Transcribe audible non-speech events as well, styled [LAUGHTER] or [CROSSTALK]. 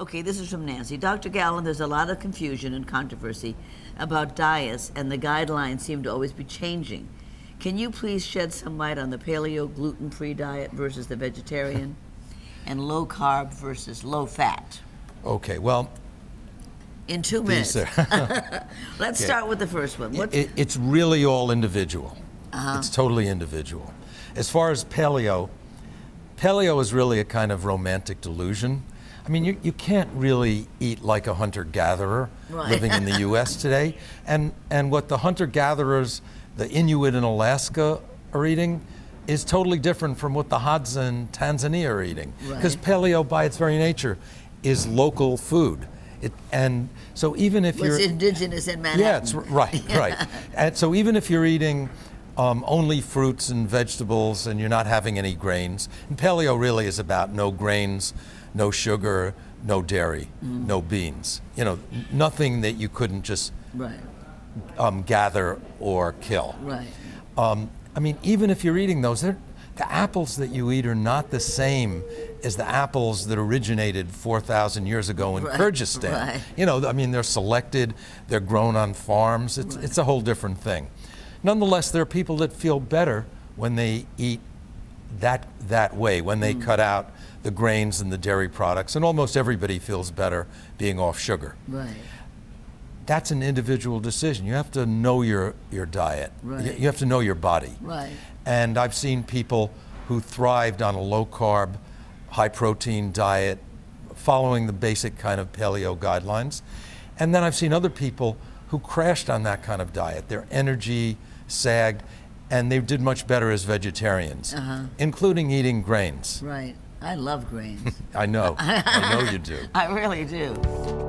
Okay, this is from Nancy. Dr. Galland, there's a lot of confusion and controversy about diets, and the guidelines seem to always be changing. Can you please shed some light on the paleo gluten free diet versus the vegetarian, [LAUGHS] and low carb versus low fat? Okay, well, In two minutes. [LAUGHS] [LAUGHS] Let's Okay. start with the first one. What, it, it's really all individual. Uh-huh. It's totally individual. As far as paleo, paleo is really a kind of romantic delusion. I mean, you, you can't really eat like a hunter gatherer Right. living in the [LAUGHS] US today. And, and what the hunter gatherers, the Inuit in Alaska, are eating is totally different from what the Hadza in Tanzania are eating. Because Right. paleo, by its very nature, is local food. It, and so even if what's you're. indigenous in Manhattan? Yeah, it's right, [LAUGHS] right. And so even if you're eating um, only fruits and vegetables and you're not having any grains, and paleo really is about no grains, no sugar, no dairy, Mm. no beans. You know, nothing that you couldn't just Right, um, gather or kill. right. Um, I mean, even if you're eating those, the apples that you eat are not the same as the apples that originated 4,000 years ago in Right, Kyrgyzstan. right. You know, I mean, they're selected, they're grown on farms. It's, it's a whole different thing. Nonetheless, there are people that feel better when they eat that, that way, when Mm. they cut out the grains and the dairy products, and almost everybody feels better being off sugar. Right. That's an individual decision. You have to know your, your diet. You- Right. You have to know your body. Right. And I've seen people who thrived on a low carb, high protein diet, following the basic kind of paleo guidelines. And then I've seen other people who crashed on that kind of diet. Their energy sagged, and they did much better as vegetarians, Uh-huh. including eating grains. Right. I love grains. I know. I know you [LAUGHS] do. I really do.